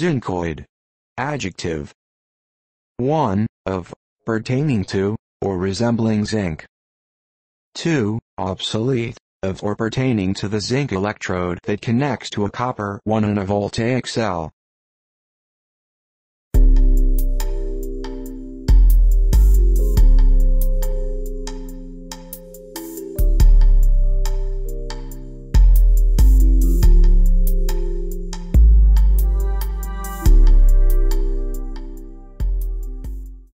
Zincoid. Adjective. 1. Of, pertaining to, or resembling zinc. 2. Obsolete, of or pertaining to the zinc electrode that connects to a copper 1 in a voltaic cell.